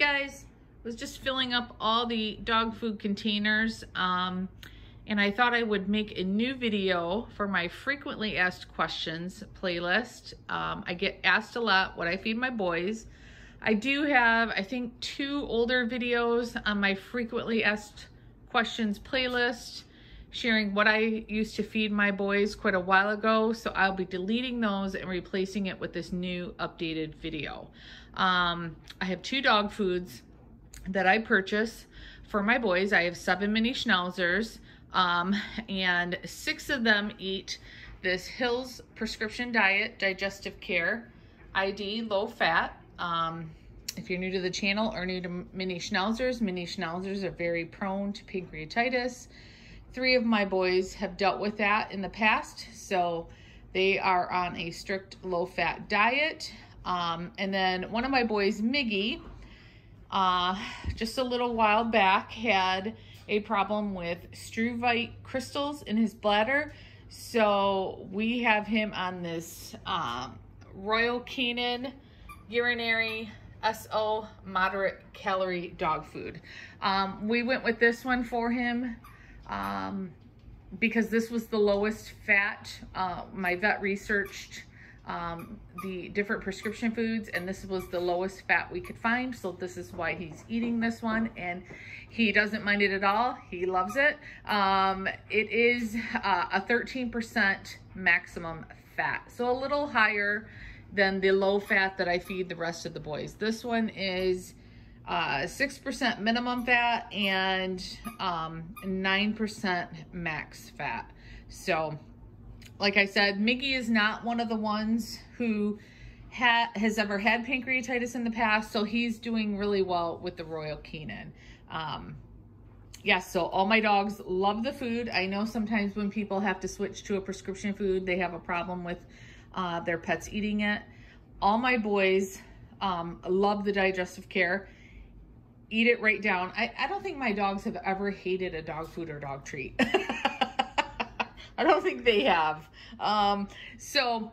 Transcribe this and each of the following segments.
guys, was just filling up all the dog food containers. Um, and I thought I would make a new video for my frequently asked questions playlist. Um, I get asked a lot what I feed my boys. I do have, I think, two older videos on my frequently asked questions playlist sharing what I used to feed my boys quite a while ago. So I'll be deleting those and replacing it with this new updated video. Um, I have two dog foods that I purchase for my boys. I have seven mini schnauzers um, and six of them eat this Hills prescription diet, digestive care, ID low fat. Um, if you're new to the channel or new to mini schnauzers, mini schnauzers are very prone to pancreatitis. Three of my boys have dealt with that in the past, so they are on a strict low fat diet. Um, and then one of my boys, Miggy, uh, just a little while back had a problem with struvite crystals in his bladder. So we have him on this um, Royal Canin urinary SO moderate calorie dog food. Um, we went with this one for him um, because this was the lowest fat. Uh, my vet researched um, the different prescription foods and this was the lowest fat we could find. So this is why he's eating this one and he doesn't mind it at all. He loves it. Um, it is uh, a 13% maximum fat. So a little higher than the low fat that I feed the rest of the boys. This one is 6% uh, minimum fat and 9% um, max fat. So like I said, Miggy is not one of the ones who ha has ever had pancreatitis in the past, so he's doing really well with the Royal Canin. Um, yes, yeah, so all my dogs love the food. I know sometimes when people have to switch to a prescription food, they have a problem with uh, their pets eating it. All my boys um, love the digestive care. Eat it right down. I, I don't think my dogs have ever hated a dog food or dog treat. I don't think they have. Um, so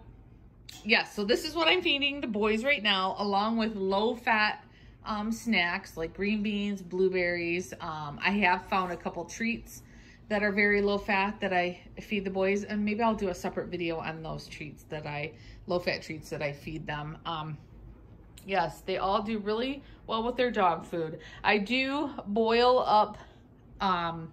yes, yeah, so this is what I'm feeding the boys right now, along with low fat um, snacks like green beans, blueberries. Um, I have found a couple treats that are very low fat that I feed the boys and maybe I'll do a separate video on those treats that I, low fat treats that I feed them. Um, yes, they all do really well with their dog food. I do boil up um,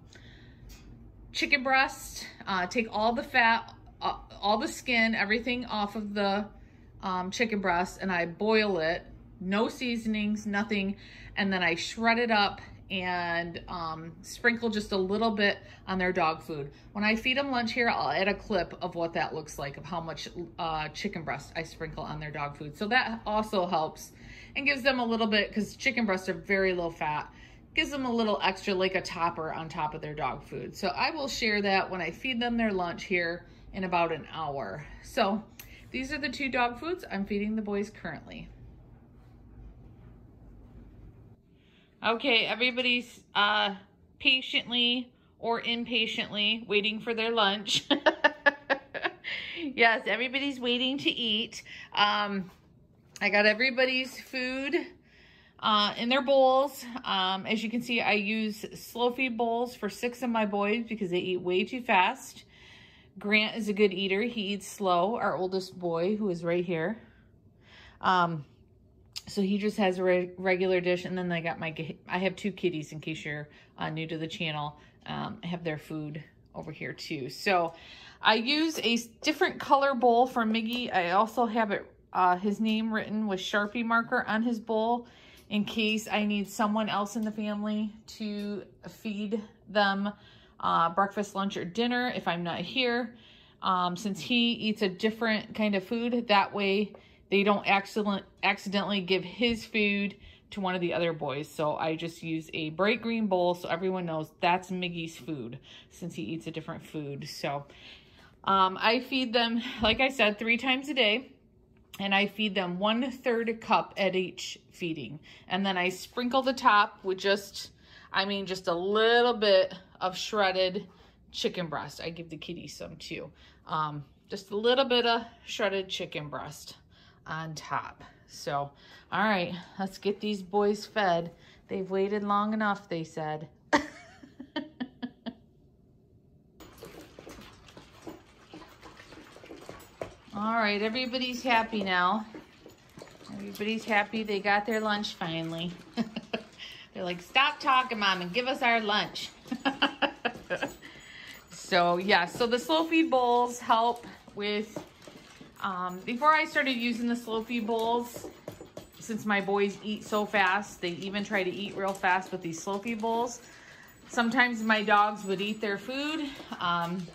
chicken breast, uh, take all the fat, uh, all the skin, everything off of the um, chicken breast and I boil it, no seasonings, nothing. And then I shred it up and um, sprinkle just a little bit on their dog food. When I feed them lunch here, I'll add a clip of what that looks like, of how much uh, chicken breast I sprinkle on their dog food. So that also helps and gives them a little bit, because chicken breasts are very low fat, gives them a little extra like a topper on top of their dog food. So I will share that when I feed them their lunch here in about an hour. So these are the two dog foods I'm feeding the boys currently. Okay, everybody's uh, patiently or impatiently waiting for their lunch. yes, everybody's waiting to eat. Um, I got everybody's food uh, in their bowls. Um, as you can see, I use slow feed bowls for six of my boys because they eat way too fast. Grant is a good eater. He eats slow, our oldest boy, who is right here. Um, so he just has a re regular dish. And then I got my, I have two kitties in case you're uh, new to the channel. Um, I have their food over here too. So I use a different color bowl for Miggy. I also have it, uh, his name written with Sharpie marker on his bowl in case I need someone else in the family to feed them uh, breakfast, lunch, or dinner if I'm not here. Um, since he eats a different kind of food, that way they don't accident accidentally give his food to one of the other boys. So I just use a bright green bowl so everyone knows that's Miggy's food since he eats a different food. So um, I feed them, like I said, three times a day and I feed them one third cup at each feeding. And then I sprinkle the top with just, I mean, just a little bit of shredded chicken breast. I give the kitties some too. Um, just a little bit of shredded chicken breast on top. So, all right, let's get these boys fed. They've waited long enough, they said. All right, everybody's happy now. Everybody's happy they got their lunch finally. They're like, stop talking, mom, and give us our lunch. so yeah, so the slow feed bowls help with, um, before I started using the slow feed bowls, since my boys eat so fast, they even try to eat real fast with these slow feed bowls. Sometimes my dogs would eat their food. Um,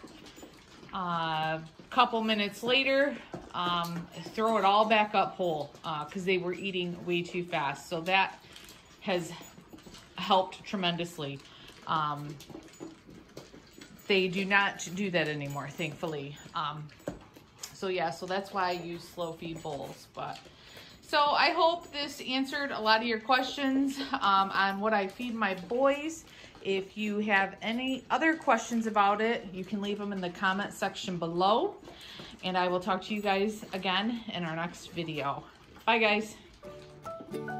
uh, couple minutes later, um, throw it all back up whole because uh, they were eating way too fast. So that has helped tremendously. Um, they do not do that anymore, thankfully. Um, so yeah, so that's why I use slow feed bowls. But so I hope this answered a lot of your questions um, on what I feed my boys. If you have any other questions about it, you can leave them in the comment section below. And I will talk to you guys again in our next video. Bye guys.